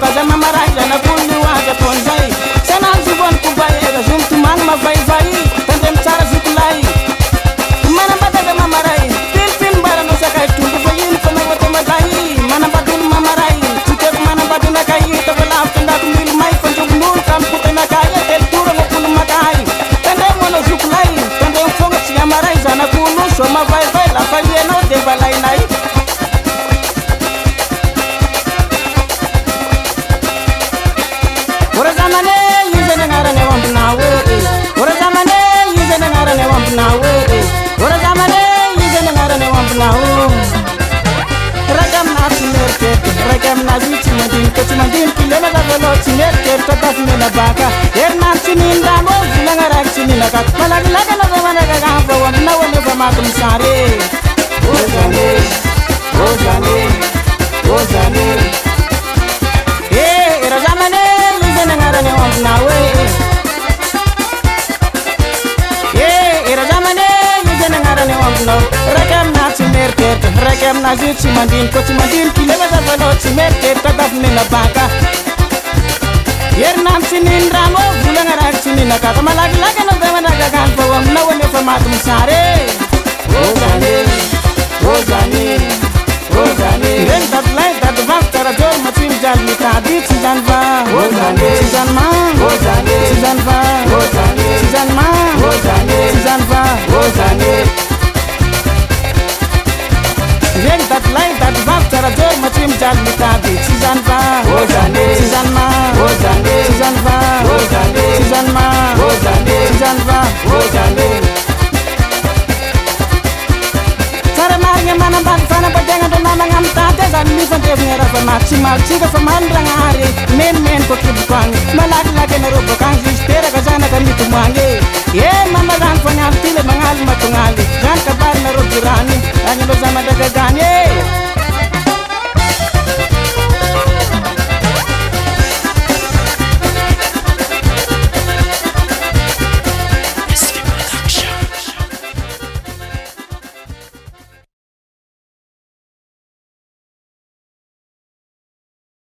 i I'm a Marajana rakainazyerrak ainaz ymanink y ainyeal yeerenabaka erinaytsninramlanarakysininakaalakilaaaainahnamamie aminazy tsy mandini kô tsy mandiriky lefazaval tsy eeita vinenabaka erinano tsininyramovolgnarak tsinkatamalakilakyana za managaany fao amina anefa may misareeny aaiy tszyy ytsara mariny manambak fanampatiana andra nala na amy taty a zany mifantevina rahavanay tsy maritika fa maidranaary manomeno kokiboko any malakilaky a